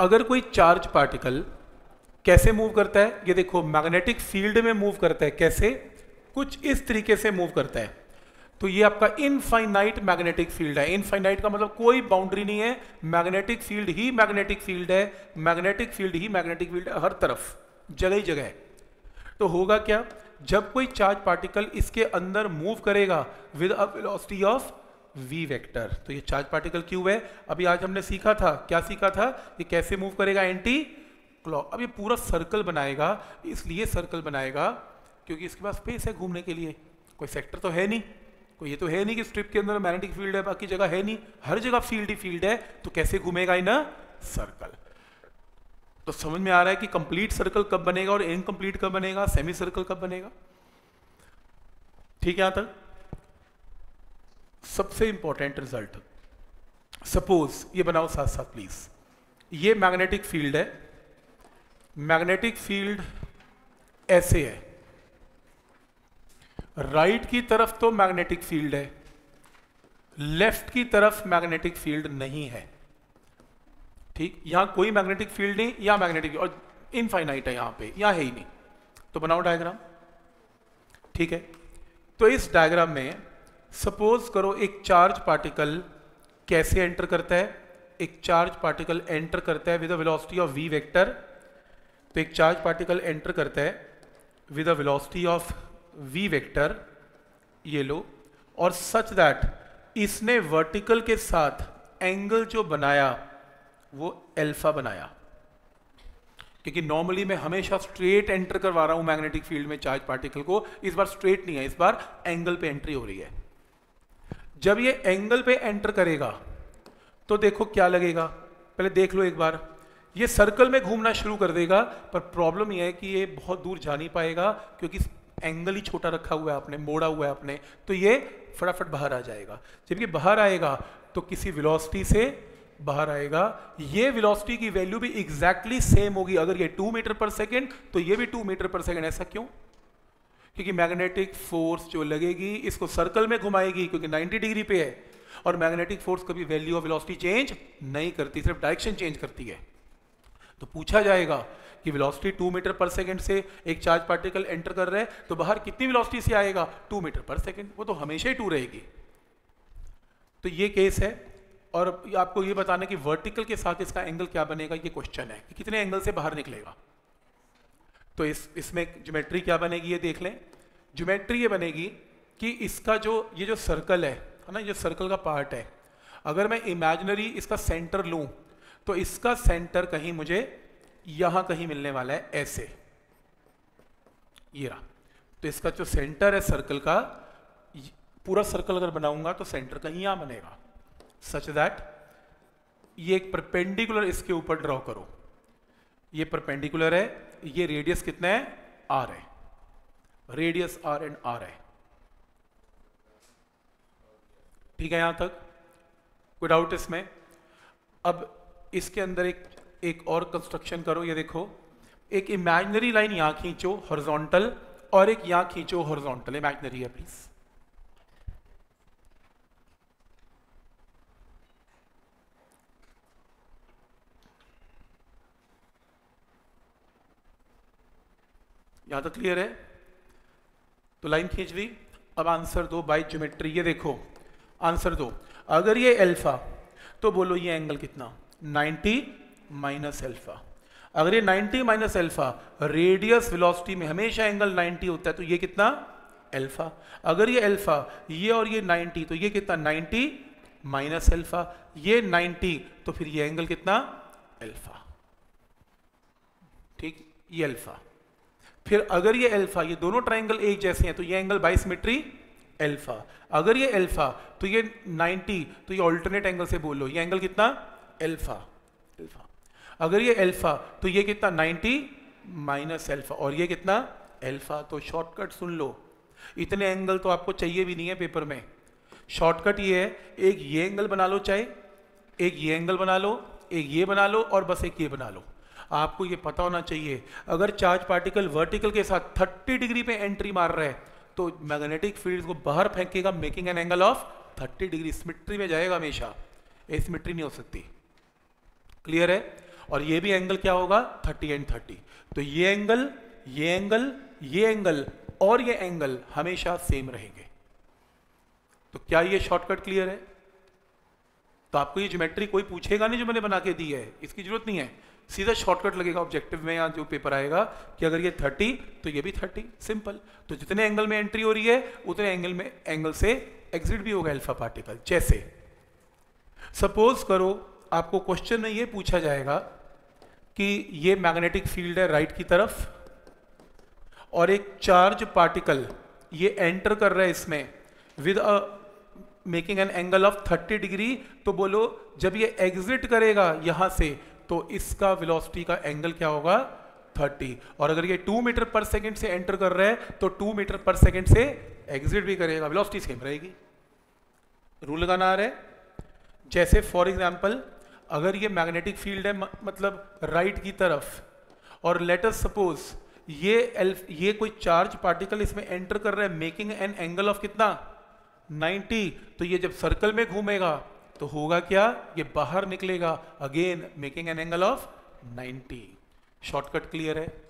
अगर कोई charge particle कैसे मूव करता है, ये देखो, मैग्नेटिक फ़ील्ड में मूव करता है, कैसे? कुछ इस तरीके से मूव करता है। तो ये आपका इनफाइनाइट मैग्नेटिक फ़ील्ड है। इनफाइनाइट का मतलब कोई बाउंड्री नहीं है। मैग्नेटिक फ़ील्ड ही मैग्नेटिक फ़ील्ड है। मैग्नेटिक फ़ील्ड ही मैग्नेटिक फ़ील्ड है, हर तरफ़। जगह ही जगह तो होगा क्या? जब कोई चार्ज पार्टिकल इसके अंदर मूव करेगा with a velocity of V vector तो ये चार्ज पार्टिकल क्यों है। अभी आज हमने सीखा था। क्या सीखा था? ये कैसे मूव करेगा एंटी क्लॉक अब ये पूरा सर्कल बनाएगा। इसलिए सर्कल बनाएगा, क्योंकि इसके पास स्पेस है घूमने के लिए। कोई सेक्टर तो है नहीं। कोई ये तो है नहीं कि स्ट्रिप के अंदर मैग्नेटिक फ़ील्ड है, बाकी जगह है नहीं। हर जगह फ़ील्ड ही फ़ील्ड है। तो कैसे घूमेगा इन सर्कल तो समझ में आ रहा है कि कंप्लीट सर्कल कब बनेगा और इनकम्प्लीट कब बनेगा? सेमी सर्कल कब बनेगा? ठीक है, यहाँ तक? सबसे इंपॉर्टेंट रिज़ल्ट सपोज़ ये बनाओ साथ साथ प्लीज़ ये मैग्नेटिक फ़ील्ड है. मैग्नेटिक फ़ील्ड ऐसे है. राइट right की तरफ़ तो मैग्नेटिक फ़ील्ड है. लेफ़्ट की तरफ़ मैग्नेटिक फ़ील्ड नहीं है. ठीक? यहाँ कोई मैग्नेटिक फ़ील्ड नहीं या मैग्नेटिक और इनफाइनाइट है यहाँ पे, यहाँ है ही नहीं. तो बनाओ डायग्राम ठीक है? तो इस डायग्राम में सपोज़ करो एक चार्ज पार्टिकल कैसे एंटर करता है? एक चार्ज पार्टिकल एंटर करता है with a velocity of V vector तो एक चार्ज पार्टिकल एंटर करता है with a velocity of V vector ये लो। और सच दैट इसने वर्टिकल के साथ एंगल जो बनाया, वो एल्फा बनाया। क्योंकि नॉर्मली मैं हमेशा स्ट्रेट एंटर करवा रहा हूँ मैग्नेटिक फ़ील्ड में चार्ज पार्टिकल को। इस बार स्ट्रेट नहीं है, इस बार एंगल पे एंट्री हो रही है। जब ये एंगल पे एंटर करेगा तो देखो क्या लगेगा। पहले देख लो एक बार। ये सर्कल में घूमना शुरू कर देगा, पर प्रॉब्लम यह है कि ये बहुत दूर जा नहीं पाएगा, क्योंकि एंगल ही छोटा रखा हुआ है आपने, मोड़ा हुआ है आपने तो ये फटाफट बाहर आ जाएगा। जब ये बाहर आएगा तो किसी वेलोसिटी से बाहर आएगा। ये वेलोसिटी की वैल्यू भी एग्जैक्टली exactly सेम होगी। अगर ये टू मीटर पर सेकेंड तो ये भी टू मीटर पर सेकेंड ऐसा क्यों? क्योंकि मैग्नेटिक फोर्स जो लगेगी, इसको सर्कल में घुमाएगी, क्योंकि 90 डिग्री पे है। और मैग्नेटिक फोर्स कभी वैल्यू ऑफ़ वेलोसिटी चेंज नहीं करती, सिर्फ़ डायरेक्शन चेंज करती है। तो पूछा जाएगा कि velocity two metre per second से एक चार्ज पार्टिकल एंटर कर रहे हैं तो बाहर कितनी वेलोसिटी से आएगा? टू मीटर पर सेकेंड वो तो हमेशा ही टू रहेगी। तो ये केस है। और आपको ये बताना कि वर्टिकल के साथ इसका एंगल क्या बनेगा, ये क्वेश्चन है कि कितने एंगल से बाहर निकलेगा। तो इस, इसमें ज्योमेट्री क्या बनेगी ये देख लें। ज्योमेट्री ये बनेगी कि इसका जो, ये जो सर्कल है है ना, ये सर्कल का पार्ट है। अगर मैं इमेजिनरी इसका सेंटर लूँ तो इसका सेंटर कहीं मुझे यहाँ कहीं मिलने वाला है, ऐसे। ये रहा। तो इसका जो सेंटर है सर्कल का पूरा सर्कल अगर बनाऊँगा तो सेंटर कहीं यहाँ बनेगा। सच दैट ये एक परपेंडिकुलर इसके ऊपर ड्रॉ करो। ये परपेंडिकुलर है, ये रेडियस कितना है? आर है। रेडियस आर एंड आर है। ठीक है यहाँ तक? कोई डाउट इसमें। अब इसके अंदर एक एक और कंस्ट्रक्शन करो, ये देखो। एक इमेजनरी लाइन यहाँ खींचो हॉरिजॉन्टल और एक यहाँ खींचो हॉरिजॉन्टल इमेजनरी है प्लीज़ यहाँ तक क्लियर है? तो लाइन खींच ली। अब आंसर दो बाई ज्योमेट्री ये देखो। आंसर दो। अगर ये एल्फा तो बोलो ये एंगल कितना? 90 माइनस एल्फा अगर ये 90 माइनस एल्फा रेडियस वेलोसिटी में हमेशा एंगल 90 होता है तो ये कितना? एल्फा अगर ये एल्फा ये और ये 90 तो ये कितना? 90 माइनस एल्फा ये 90 तो फिर ये एंगल कितना? एल्फा ठीक? ये एल्फा फिर अगर ये एल्फा ये दोनों ट्राइंगल एक जैसे हैं तो ये एंगल बाइसमेट्री एल्फा अगर ये एल्फा तो ये 90 तो ये ऑल्टरनेट एंगल से बोलो ये एंगल कितना? एल्फा एल्फा अगर ये एल्फा तो ये कितना? 90 माइनस एल्फा और ये कितना? एल्फा तो शॉर्टकट सुन लो. इतने एंगल तो आपको चाहिए भी नहीं है पेपर में. शॉर्टकट ये है, एक ये एंगल बना लो चाहे, एक ये एंगल बना लो, एक ये बना लो, और बस एक ये बना लो. आपको ये पता होना चाहिए, अगर चार्ज पार्टिकल वर्टिकल के साथ 30 डिग्री पे एंट्री मार रहा है तो मैग्नेटिक फ़ील्ड को बाहर फेंकेगा, making an angle of 30 degree symmetry में जाएगा हमेशा। एसिमेट्री नहीं हो सकती। क्लियर है? और ये भी एंगल क्या होगा? 30 एंड 30 तो ये एंगल ये एंगल ये एंगल और ये एंगल हमेशा सेम रहेंगे। तो क्या ये शॉर्टकट क्लियर है? तो आपको ये ज्योमेट्री कोई पूछेगा नहीं जो मैंने बना के दी है। इसकी ज़रूरत नहीं है। सीधा शॉर्टकट लगेगा ऑब्जेक्टिव में या जो पेपर आएगा कि अगर ये 30 तो ये भी 30 सिंपल तो जितने एंगल में एंट्री हो रही है, उतने एंगल में एंगल से एग्जिट भी होगा अल्फ़ा पार्टिकल जैसे। सपोज़ करो, आपको क्वेश्चन में ये पूछा जाएगा कि ये मैग्नेटिक फ़ील्ड है राइट की तरफ़ और एक चार्ज पार्टिकल ये एंटर कर रहा है इसमें with a making an angle of 30 degree तो बोलो, जब ये एग्जिट करेगा यहाँ से तो इसका वेलोसिटी का एंगल क्या होगा? 30 और अगर ये 2 मीटर पर सेकंड से एंटर कर रहा है तो 2 मीटर पर सेकंड से एग्जिट भी करेगा। वेलोसिटी सेम रहेगी। रूल लगाना आ रहा है। जैसे फॉर एग्जांपल अगर ये मैग्नेटिक फ़ील्ड है मतलब राइट की तरफ़, और लेटर सपोज़ ये एल्फ ये कोई चार्ज पार्टिकल इसमें एंटर कर रहा है मेकिंग एन एंगल ऑफ़ कितना? 90 तो ये जब सर्कल में घूमेगा तो होगा क्या? ये बाहर निकलेगा, again making an angle of 90 shortcut clear है?